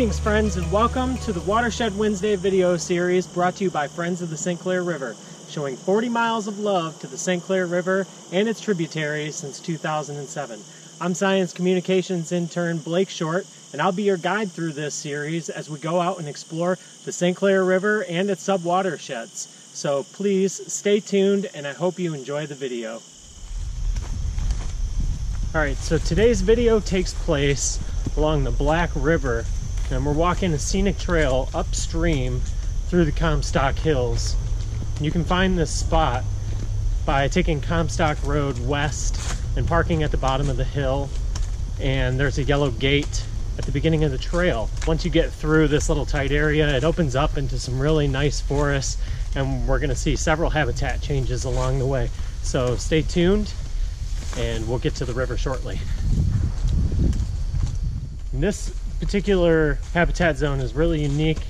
Greetings friends and welcome to the Watershed Wednesday video series brought to you by Friends of the St. Clair River, showing 40 miles of love to the St. Clair River and its tributaries since 2007. I'm Science Communications intern Blake Short and I'll be your guide through this series as we go out and explore the St. Clair River and its subwatersheds. So please stay tuned and I hope you enjoy the video. Alright, so today's video takes place along the Black River and we're walking a scenic trail upstream through the Comstock Hills. You can find this spot by taking Comstock Road west and parking at the bottom of the hill and there's a yellow gate at the beginning of the trail. Once you get through this little tight area, it opens up into some really nice forests and we're gonna see several habitat changes along the way. So stay tuned and we'll get to the river shortly. this particular habitat zone is really unique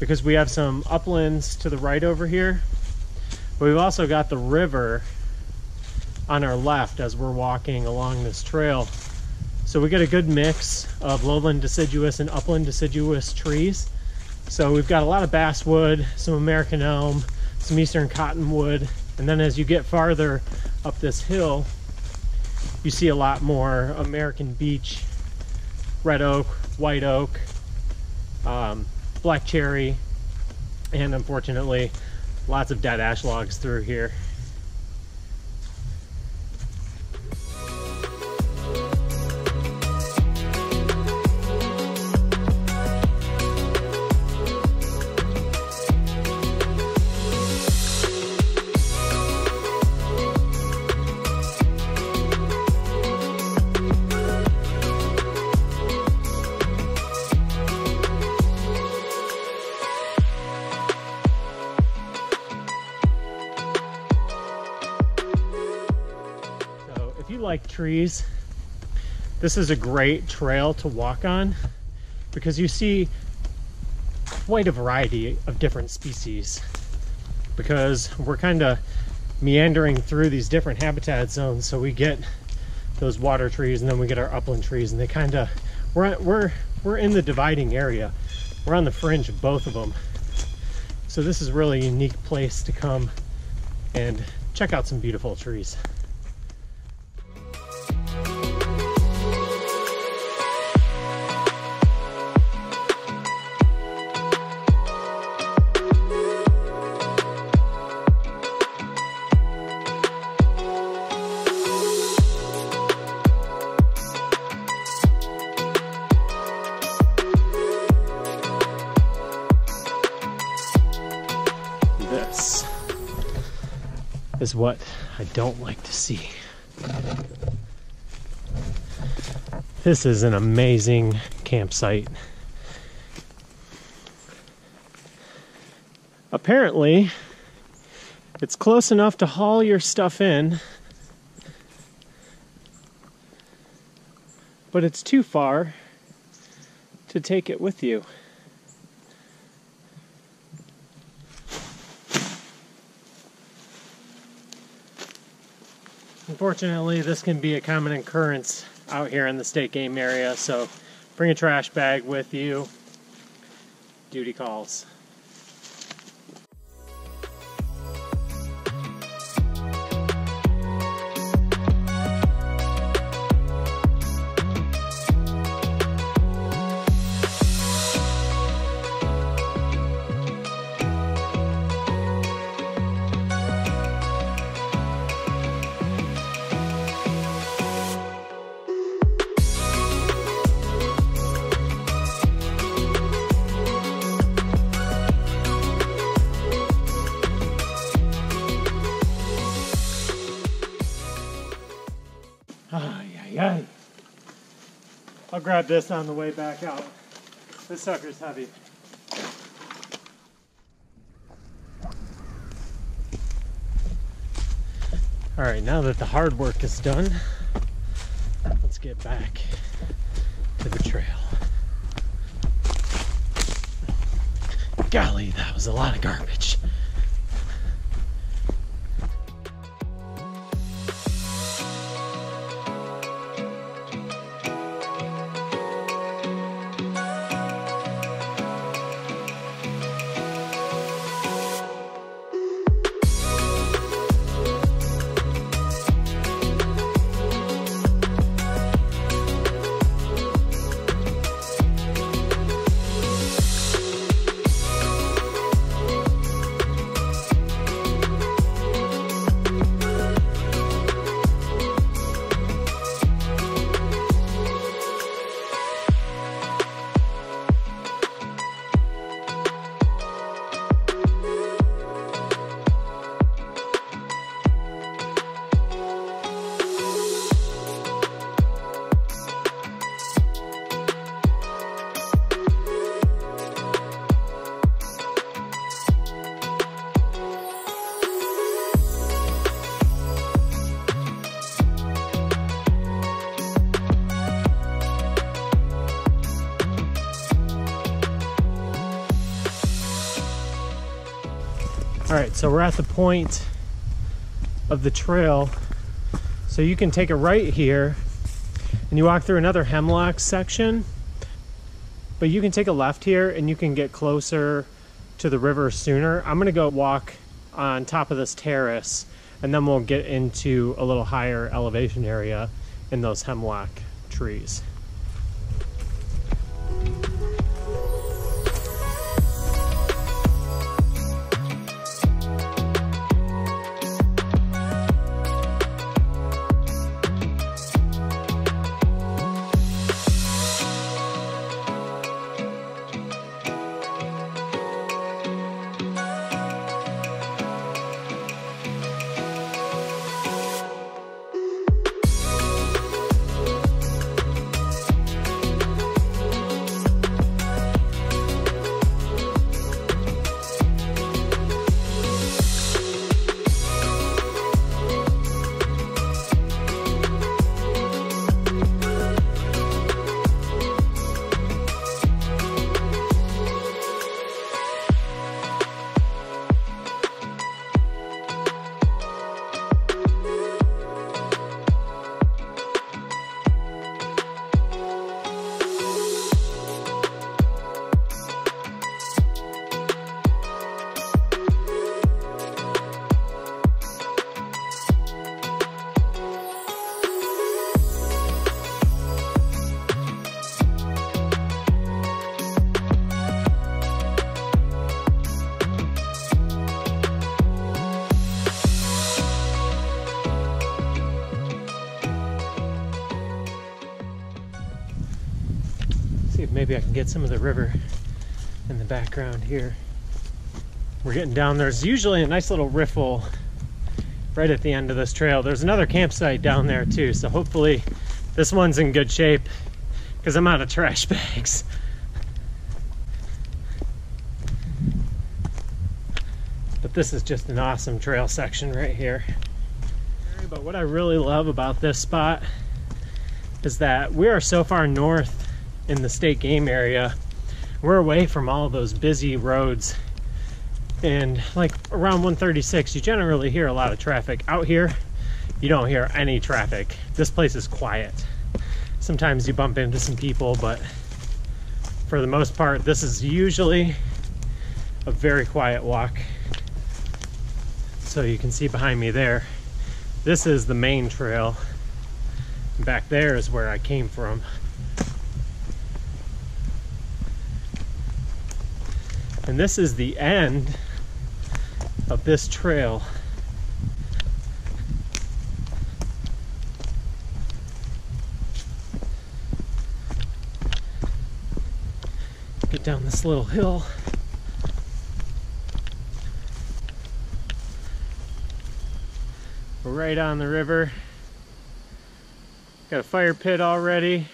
because we have some uplands to the right over here. But we've also got the river on our left as we're walking along this trail. So we get a good mix of lowland deciduous and upland deciduous trees. So we've got a lot of basswood, some American elm, some eastern cottonwood, and then as you get farther up this hill, you see a lot more American beech, red oak, white oak, um, black cherry, and unfortunately, lots of dead ash logs through here. Like trees, this is a great trail to walk on because you see quite a variety of different species because we're kind of meandering through these different habitat zones. So we get those water trees and then we get our upland trees and they kind of we're we're we're in the dividing area. We're on the fringe of both of them so this is really a unique place to come and check out some beautiful trees is what I don't like to see. This is an amazing campsite. Apparently, it's close enough to haul your stuff in, but it's too far to take it with you. Unfortunately, this can be a common occurrence out here in the state game area, so bring a trash bag with you. Duty calls. Ay, I'll grab this on the way back out. This sucker's heavy. All right, now that the hard work is done, let's get back to the trail. Golly, that was a lot of garbage. All right, so we're at the point of the trail. So you can take a right here and you walk through another hemlock section. But you can take a left here and you can get closer to the river sooner. I'm gonna go walk on top of this terrace and then we'll get into a little higher elevation area in those hemlock trees. Maybe I can get some of the river in the background here. We're getting down. There's usually a nice little riffle right at the end of this trail. There's another campsite down there too, so hopefully this one's in good shape because I'm out of trash bags. But this is just an awesome trail section right here. But what I really love about this spot is that we are so far north in the state game area. We're away from all those busy roads. And like around 136, you generally hear a lot of traffic. Out here, you don't hear any traffic. This place is quiet. Sometimes you bump into some people, but for the most part, this is usually a very quiet walk. So you can see behind me there, this is the main trail. Back there is where I came from. And this is the end of this trail. Get down this little hill. We're right on the river. Got a fire pit already.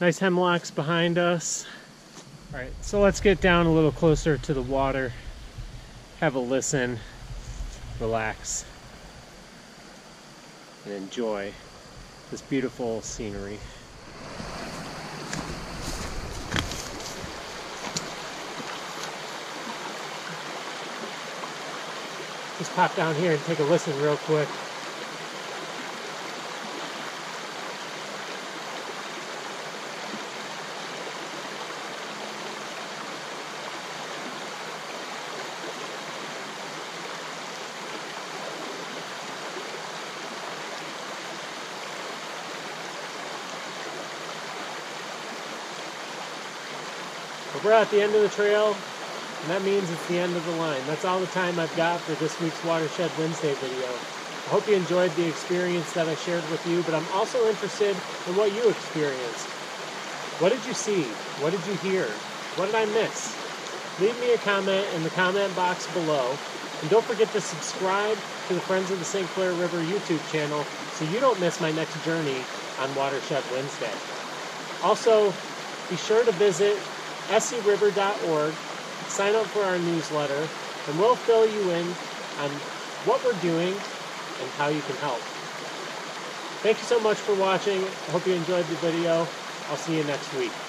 Nice hemlocks behind us. All right, so let's get down a little closer to the water, have a listen, relax, and enjoy this beautiful scenery. Just pop down here and take a listen real quick. But we're at the end of the trail, and that means it's the end of the line. That's all the time I've got for this week's Watershed Wednesday video. I hope you enjoyed the experience that I shared with you, but I'm also interested in what you experienced. What did you see? What did you hear? What did I miss? Leave me a comment in the comment box below. And don't forget to subscribe to the Friends of the St. Clair River YouTube channel so you don't miss my next journey on Watershed Wednesday. Also, be sure to visit scriver.org, sign up for our newsletter, and we'll fill you in on what we're doing and how you can help. Thank you so much for watching. I hope you enjoyed the video. I'll see you next week.